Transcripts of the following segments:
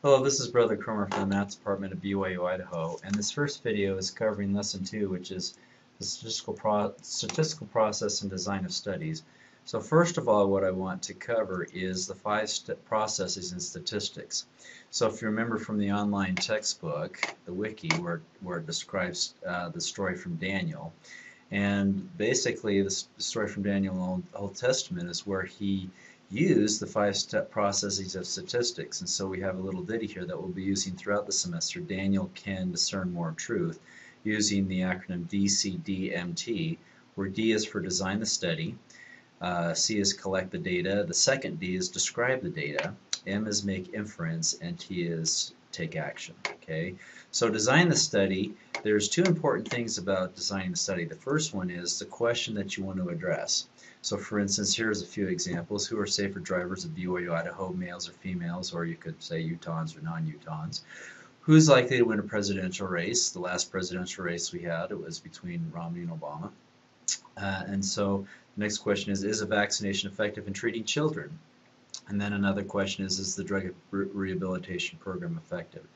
Hello, this is Brother Cromar from the Maths Department of BYU Idaho, and this first video is covering Lesson 2, which is the statistical, pro statistical process and design of studies. So first of all, what I want to cover is the five processes in statistics. So if you remember from the online textbook, the wiki, where, where it describes uh, the story from Daniel, and basically the story from Daniel in the Old Testament is where he use the five-step processes of statistics. And so we have a little ditty here that we'll be using throughout the semester. Daniel can discern more truth using the acronym DCDMT, where D is for design the study, uh, C is collect the data, the second D is describe the data, M is make inference, and T is take action. Okay, so design the study. There's two important things about designing the study. The first one is the question that you want to address. So for instance, here's a few examples. Who are safer drivers of BYU Idaho, males or females, or you could say Utahns or non-Utahns. Who's likely to win a presidential race? The last presidential race we had, it was between Romney and Obama. Uh, and so the next question is, is a vaccination effective in treating children? And then another question is, is the drug re rehabilitation program effective?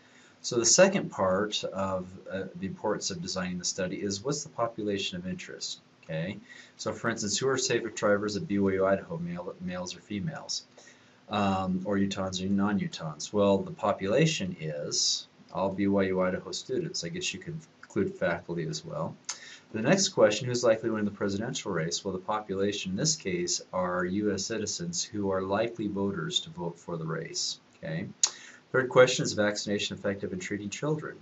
So the second part of uh, the importance of designing the study is what's the population of interest? Okay, so for instance, who are safer drivers at BYU Idaho, male, males or females, um, or Utahns or non-Utahns? Well, the population is all BYU Idaho students. I guess you could include faculty as well. The next question, who's likely to win the presidential race? Well, the population in this case are U.S. citizens who are likely voters to vote for the race. Okay. Third question, is vaccination effective in treating children?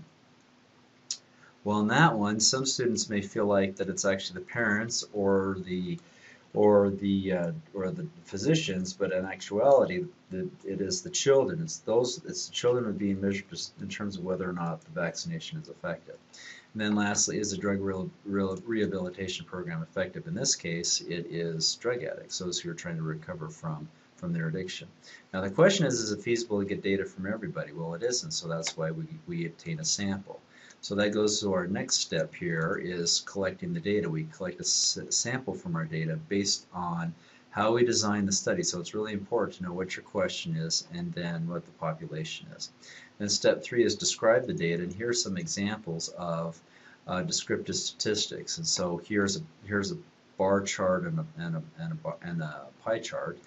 Well, in that one, some students may feel like that it's actually the parents or the or the uh, or the physicians, but in actuality, the, it is the children. It's those. It's the children are being measured in terms of whether or not the vaccination is effective. And then lastly, is the drug re re rehabilitation program effective? In this case, it is drug addicts, those who are trying to recover from from their addiction. Now the question is, is it feasible to get data from everybody? Well, it isn't, so that's why we, we obtain a sample. So that goes to our next step here is collecting the data. We collect a sample from our data based on how we design the study. So it's really important to know what your question is and then what the population is. Then step three is describe the data and here are some examples of uh, descriptive statistics. And so here's a, here's a bar chart and a, and a, and a, and a pie chart.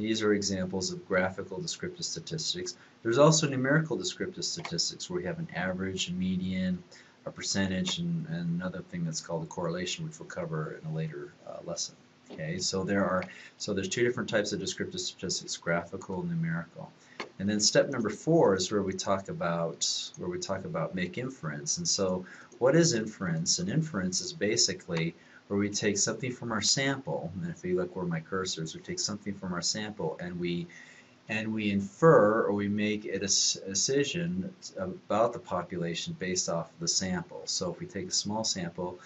These are examples of graphical descriptive statistics. There's also numerical descriptive statistics where we have an average, a median, a percentage, and, and another thing that's called a correlation, which we'll cover in a later uh, lesson. Okay, so there are so there's two different types of descriptive statistics: graphical and numerical. And then step number four is where we talk about where we talk about make inference. And so, what is inference? And inference is basically where we take something from our sample, and if you look where my cursor is, we take something from our sample and we and we infer or we make a decision about the population based off the sample. So if we take a small sample,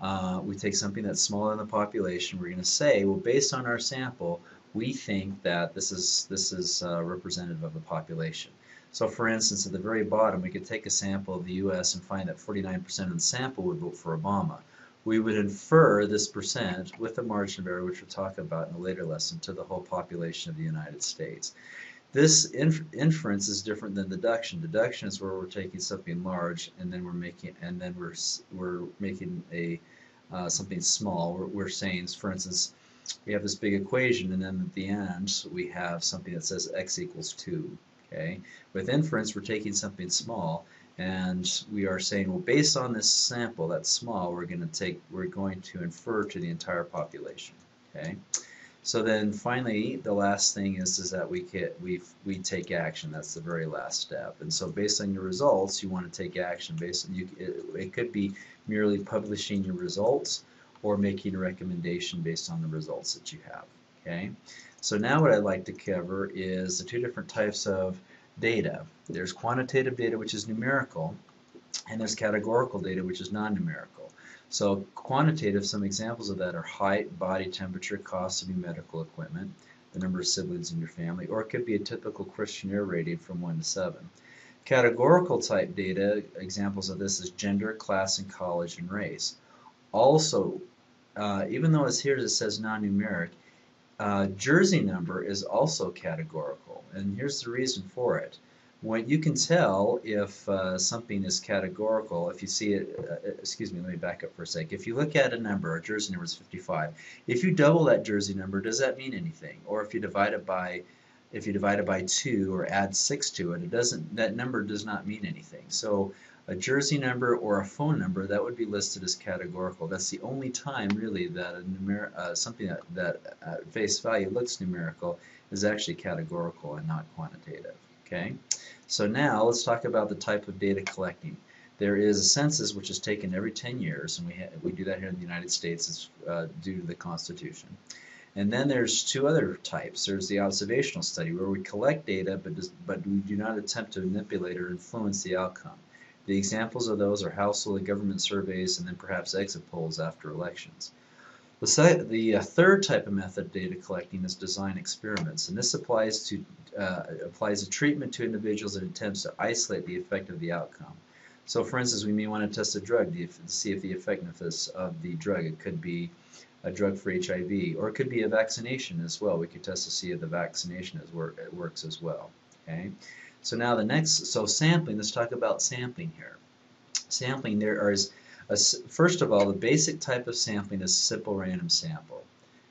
uh, we take something that's smaller than the population, we're going to say, well, based on our sample, we think that this is this is uh, representative of the population. So for instance, at the very bottom, we could take a sample of the U.S. and find that 49% of the sample would vote for Obama we would infer this percent with the margin of error, which we'll talk about in a later lesson, to the whole population of the United States. This inf inference is different than deduction. Deduction is where we're taking something large and then we're making and then we're we're making a uh, something small. We're, we're saying, for instance, we have this big equation and then at the end we have something that says x equals 2. Okay. With inference, we're taking something small and we are saying, well, based on this sample that's small, we're going to take, we're going to infer to the entire population. Okay. So then finally, the last thing is is that we get we we take action. That's the very last step. And so based on your results, you want to take action. Based on you, it, it could be merely publishing your results or making a recommendation based on the results that you have. Okay. So now what I'd like to cover is the two different types of data. There's quantitative data, which is numerical, and there's categorical data, which is non-numerical. So quantitative, some examples of that are height, body temperature, cost of new medical equipment, the number of siblings in your family, or it could be a typical questionnaire rating from 1 to 7. Categorical type data, examples of this is gender, class, and college, and race. Also, uh, even though it's here it says non-numeric, uh, jersey number is also categorical, and here's the reason for it. when you can tell if uh, something is categorical, if you see it, uh, excuse me, let me back up for a sec. If you look at a number, a jersey number is 55. If you double that jersey number, does that mean anything? Or if you divide it by, if you divide it by two or add six to it, it doesn't. That number does not mean anything. So a jersey number or a phone number that would be listed as categorical. That's the only time really that a numer uh, something that, that at face value looks numerical is actually categorical and not quantitative. Okay. So now let's talk about the type of data collecting. There is a census which is taken every 10 years, and we, we do that here in the United States it's, uh, due to the Constitution. And then there's two other types. There's the observational study where we collect data but, does, but we do not attempt to manipulate or influence the outcome. The examples of those are household and government surveys and then perhaps exit polls after elections. The, the uh, third type of method of data collecting is design experiments, and this applies to uh, applies a treatment to individuals that attempts to isolate the effect of the outcome. So, for instance, we may want to test a drug to see if the effectiveness of the drug. It could be a drug for HIV, or it could be a vaccination as well. We could test to see if the vaccination is work, it works as well. Okay. So now the next, so sampling. Let's talk about sampling here. Sampling there is first of all, the basic type of sampling is simple random sample,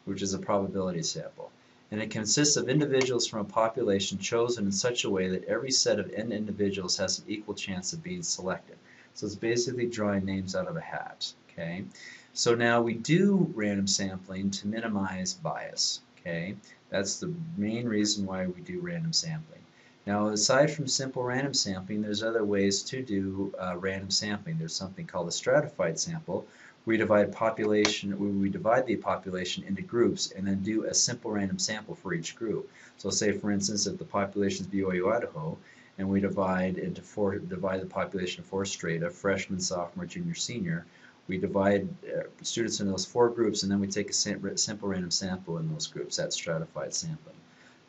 which is a probability sample. And it consists of individuals from a population chosen in such a way that every set of n individuals has an equal chance of being selected. So it's basically drawing names out of a hat. Okay. So now we do random sampling to minimize bias. Okay. That's the main reason why we do random sampling. Now, aside from simple random sampling, there's other ways to do uh, random sampling. There's something called a stratified sample, we divide population, we divide the population into groups and then do a simple random sample for each group. So, say for instance, if the population is BYU Idaho, and we divide into four, divide the population of four strata, freshman, sophomore, junior, senior. We divide uh, students into those four groups, and then we take a simple random sample in those groups. That's stratified sampling.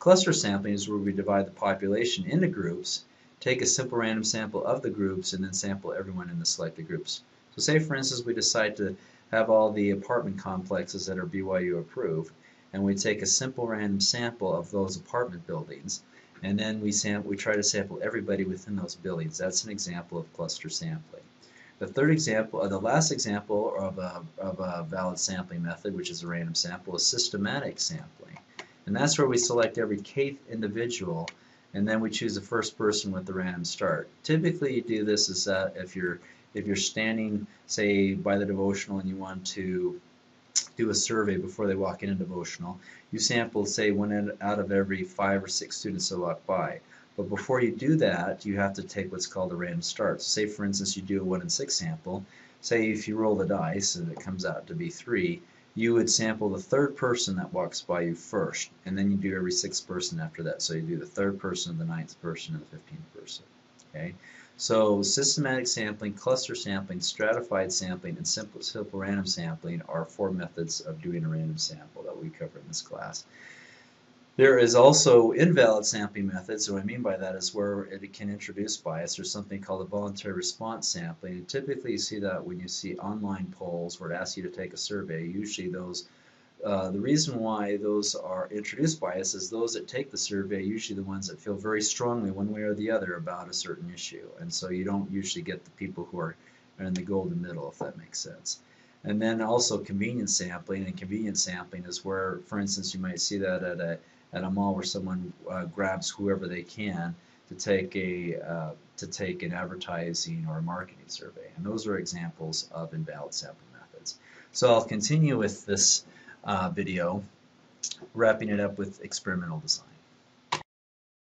Cluster sampling is where we divide the population into groups, take a simple random sample of the groups, and then sample everyone in the selected groups. So say for instance we decide to have all the apartment complexes that are BYU approved, and we take a simple random sample of those apartment buildings, and then we, we try to sample everybody within those buildings. That's an example of cluster sampling. The third example, or the last example of a, of a valid sampling method, which is a random sample, is systematic sampling. And that's where we select every kth individual and then we choose the first person with the random start. Typically you do this is that uh, if you're if you're standing say by the devotional and you want to do a survey before they walk in a devotional, you sample say one out of every five or six students that walk by. But before you do that, you have to take what's called a random start. So say for instance you do a one in six sample, say if you roll the dice and it comes out to be three, you would sample the third person that walks by you first, and then you do every sixth person after that. So you do the third person, the ninth person, and the fifteenth person. Okay. So systematic sampling, cluster sampling, stratified sampling, and simple, simple random sampling are four methods of doing a random sample that we cover in this class. There is also invalid sampling methods. So what I mean by that is where it can introduce bias. There's something called a voluntary response sampling. And typically you see that when you see online polls where it asks you to take a survey. Usually those, uh, the reason why those are introduced bias is those that take the survey, usually the ones that feel very strongly one way or the other about a certain issue. And so you don't usually get the people who are in the golden middle, if that makes sense. And then also convenience sampling. And convenience sampling is where, for instance, you might see that at a at a mall where someone uh, grabs whoever they can to take a uh, to take an advertising or a marketing survey. And those are examples of invalid sampling methods. So I'll continue with this uh, video, wrapping it up with experimental design.